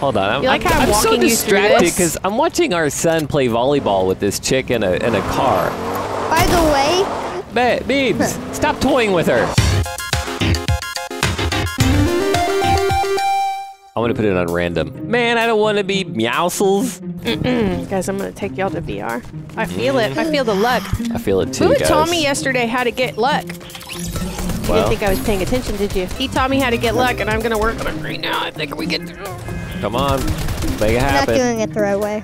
Hold on. I'm, like I'm, I'm I'm so walking you through distracted because I'm watching our son play volleyball with this chick in a in a car. By the way, Ba- Beebs, stop toying with her. I'm going to put it on random. Man, I don't want to be Meowscles. Guys, I'm gonna take y'all to VR. I feel it. I feel the luck. I feel it too, Who guys. taught me yesterday how to get luck? You didn't think I was paying attention, did you? He taught me how to get luck, and I'm gonna work on it right now. I think we get through. Come on, make it I'm not doing it the right way.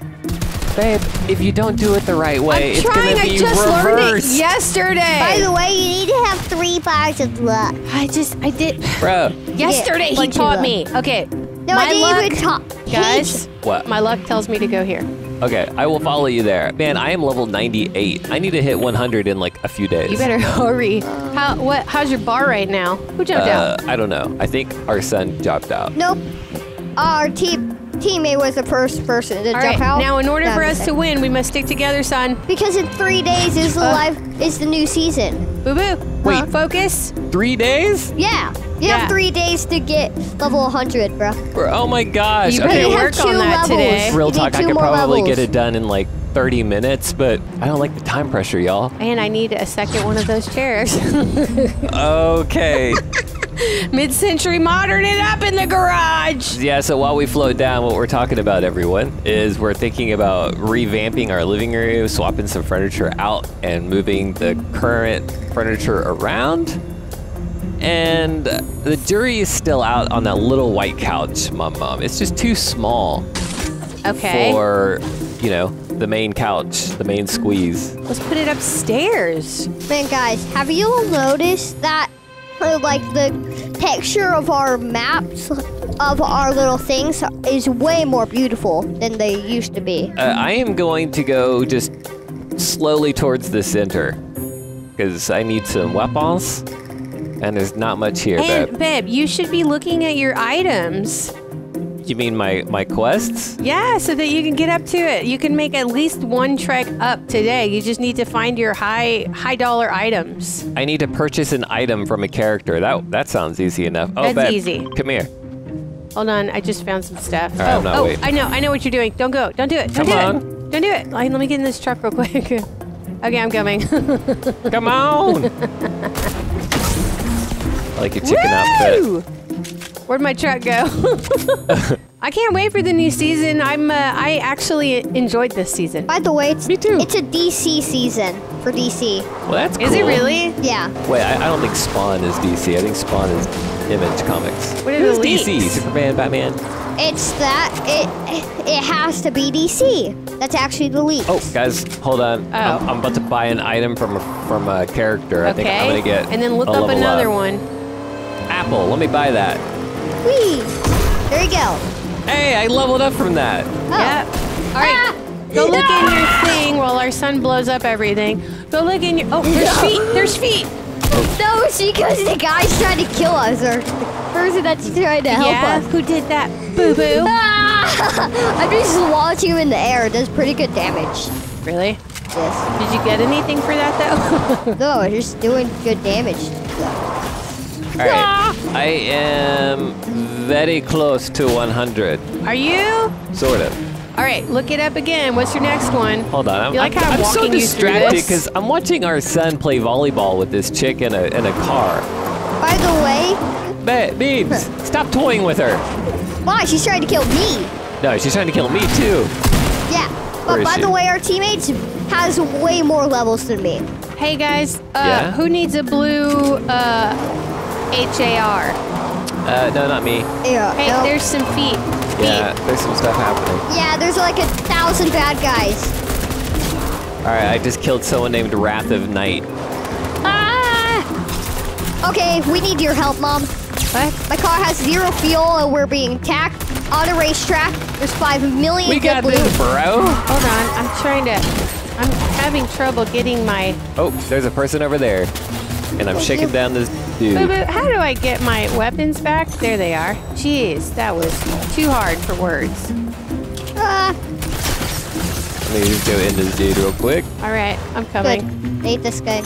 babe. If you don't do it the right way, I'm it's trying. gonna be I be just learned it yesterday. By the way, you need to have three bars of luck. I just I did Bro, yesterday. He taught me. Okay, No, my I didn't luck, even talk. guys. what? My luck tells me to go here. Okay, I will follow you there. Man, I am level 98. I need to hit 100 in like a few days. You better hurry. How what? How's your bar right now? Who jumped out? Uh, I don't know. I think our son dropped out. Nope. Our team teammate was the first person to All jump right. out. Now, in order That for us it. to win, we must stick together, son. because in three days is the Uh. live is the new season. Boo boo. Wait. Focus. Three days? Yeah, you Yeah. have three days to get level 100, bro. Bro, Oh my gosh. You okay, better you have work two on that levels. today. real talk, I two could probably levels. get it done in like 30 minutes, but I don't like the time pressure, y'all. And I need a second one of those chairs. Okay. Mid-century modern it up in the garage. yeah, so while we float down, what we're talking about, everyone, is we're thinking about revamping our living room, swapping some furniture out, and moving the current furniture around. And the jury is still out on that little white couch, Mom Mom. It's just too small Okay. for, you know, the main couch, the main squeeze. Let's put it upstairs. Man, guys, have you noticed that, like, the texture of our maps of our little things is way more beautiful than they used to be? Uh, I am going to go just slowly towards the center because I need some weapons, and there's not much here. And Babe. babe, you should be looking at your items. You mean my my quests? Yeah, so that you can get up to it. You can make at least one trek up today. You just need to find your high high dollar items. I need to purchase an item from a character. That that sounds easy enough. Oh, That's babe, easy. Come here. Hold on, I just found some stuff. Right, oh, I'm not oh, waiting. I know, I know what you're doing. Don't go. Don't do it. Don't Come do on. it. Don't do it. Let me get in this truck real quick. okay, I'm coming. Come on. I like your chicken outfit. Woo! Where'd my truck go? I can't wait for the new season. I'm. Uh, I actually enjoyed this season. By the way, it's, Me too. it's a DC season for DC. Well, that's cool. Is it really? Yeah. Wait, I, I don't think Spawn is DC. I think Spawn is Image Comics. What is Who's the DC? Superman, Batman. It's that it it has to be DC. That's actually the leak. Oh, guys, hold on. Oh. I'm, I'm about to buy an item from a, from a character. I think I'm gonna get. and then look a up another up. one. Apple. Let me buy that. Whee! There you go. Hey, I leveled up from that. Oh. Yep. All right. Ah! Go look in your thing while our son blows up everything. Go look in your. Oh, there's feet. There's feet. No, it's because the guy's trying to kill us, or the person that's trying to help yeah. us. Who did that? Boo boo. Ah! I'm just launching him in the air. It does pretty good damage. really? Yes. Did you get anything for that though? No, it's just doing good damage. All right. I am very close to 100. Are you? Sort of. All right. Look it up again. What's your next one? Hold on. I'm, You like I'm, how I'm I'm so walking you through distracted this? because I'm watching our son play volleyball with this chick in a, in a car. By the way, Ba- Beebs, stop toying with her. why? She's trying to kill me. No, she's trying to kill me too. Yeah. But by she? the way, our teammates has way more levels than me. Hey guys. Uh, Yeah? Who needs a blue uh, HAR? Uh, no, not me. Yeah. Hey, no. there's some feet. Yeah, there's some stuff happening. Yeah, there's like a thousand bad guys. All right, I just killed someone named Wrath of Night. Ah! Okay, we need your help, Mom. What? My car has zero fuel and we're being attacked on a racetrack. There's five million We got good this, bro. Hold on. I'm trying to. I'm having trouble getting my. Oh, there's a person over there, and I'm shaking down this Boo dude. boo. How do I get my weapons back? There they are. Jeez, that was too hard for words. Ah, Let me just go in this dude real quick. All right, I'm good. coming. Hate this guy.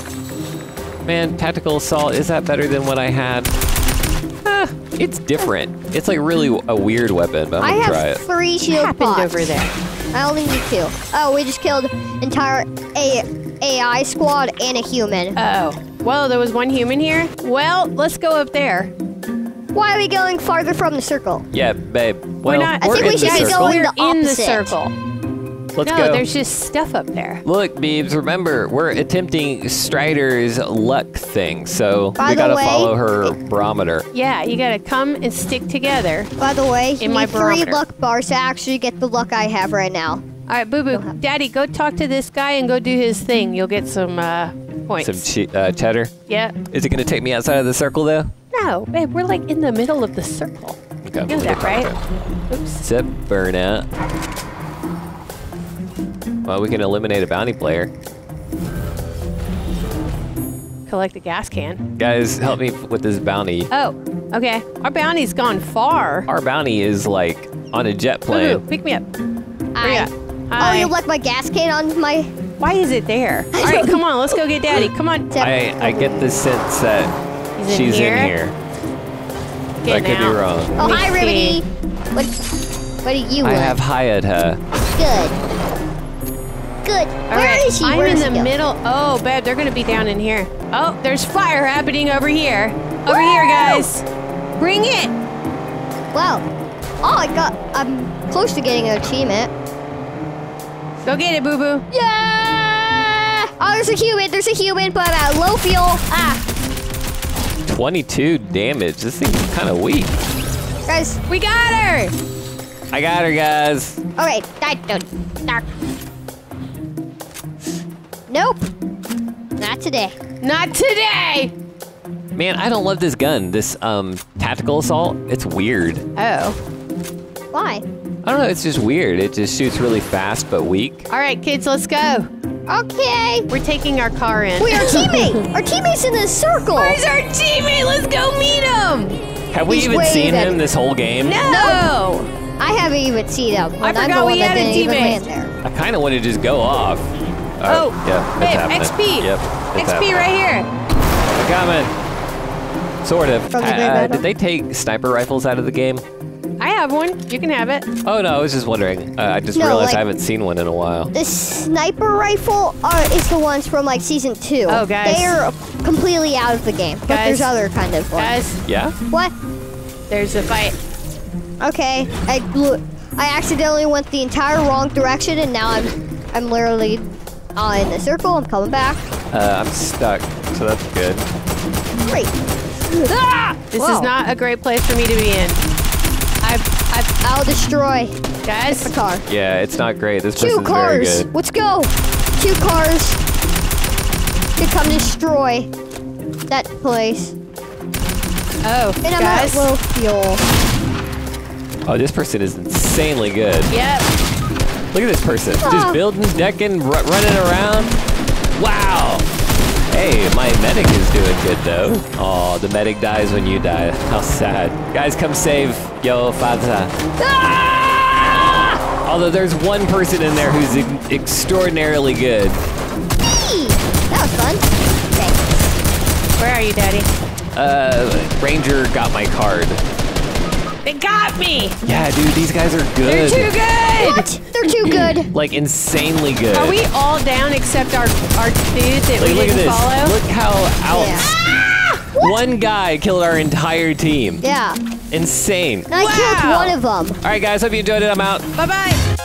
Man, tactical assault is that better than what I had? Ah, It's different. It's like really a weird weapon, but I I'm gonna try it. I have it. three shield happened pots. over there? I only need two. Oh, we just killed entire A AI squad and a human. Oh. Well, there was one human here. Well, let's go up there. Why are we going farther from the circle? Yeah, babe. Well, not. I we're think we should the be circle. going We're the in the circle. Let's no, go. there's just stuff up there. Look, Beebs, remember, we're attempting Strider's luck thing, so By we gotta way- follow her barometer. Yeah, you gotta come and stick together. By the way, you In my need three luck bars to actually get the luck I have right now. All right, Boo Boo, Daddy, go talk to this guy and go do his thing. You'll get some uh, points. Some che- uh, cheddar. yeah. Is it gonna take me outside of the circle, though? No, babe, we're like in the middle of the circle. Okay. You know that, right? Okay. Oops. Sip, burnout. Well, we can eliminate a bounty player. Collect a gas can. Guys, help me with this bounty. Oh, okay. Our bounty's gone far. Our bounty is like on a jet plane. Boo, pick me up. Where you I, oh, you left my gas can on my. Why is it there? All right, come on, let's go get Daddy. Come on. I, I get the sense that He's in she's here? in here. I Getting could be wrong. Oh, hi, see. What? What do you I want? have hired her. Good. Good. All Where right, is he? I'm Where in the go? middle. Oh, babe, they're gonna be down in here. Oh, there's fire happening over here. Over here, guys. Bring it. Wow. Oh, I got. I'm close to getting an achievement. Go get it, Boo Boo. Yeah! Oh, there's a human. There's a human, but I'm at low fuel. Ah, 22 damage. This thing's kind of weak. guys. We got her. I got her, guys. Okay. I don't. Dark. Nope. Not today. Not today. Man, I don't love this gun. This um tactical assault. It's weird. Oh. Why? I don't know. It's just weird. It just shoots really fast but weak. All right, kids, let's go. Okay. We're taking our car in. Wait, our teammate. our teammate's in the circle. Where's our teammate? Let's go meet him. Have we He's even seen him this whole game? No. I haven't even seen him. I'm forgot the we had a teammate. there. I kind of want to just go off. Oh, yeah, babe, happening. XP. Yep, XP happening. right here. Coming. Sort of. Uh, Great Battle? did they take sniper rifles out of the game? I have one. You can have it. Oh no, I was just wondering. Uh, I just No, realized like- I haven't seen one in a while. The sniper rifle are, is the ones from like season two. Oh, guys. They're completely out of the game. But Guys. there's other kind of ones. Guys, Yeah? What? there's a fight. Okay. I blew, I accidentally went the entire wrong direction and now I'm I'm literally uh, in the circle. I'm coming back. Uh, I'm stuck, so that's good. Great. Ah! This Whoa. is not a great place for me to be in. I've, I've, I'll destroy guys. the car. Yeah, it's not great. This Two person's very cars. good. Let's go. Two cars to come destroy that place. Oh, And I'm guys. at low fuel. Oh, this person is insanely good. Yep. Look at this person. Ah. Just building, decking, ru- running around. Wow. Hey, my medic is doing good though. Oh, the medic dies when you die. How sad. Guys, come save Yo Fazza. Ah! Although there's one person in there who's e- extraordinarily good. Hey, that was fun. Thanks. Where are you, Daddy? Uh, Ranger got my card. They got me. Yeah, dude, these guys are good. They're too good. What? They're too good. Like insanely good. Are we all down except our our dude that Like, we look at didn't this. follow? Look how out. Yeah. Ah! One guy killed our entire team. Yeah. Insane. And I Wow. killed one of them. All right, guys, hope you enjoyed it. I'm out. Bye bye.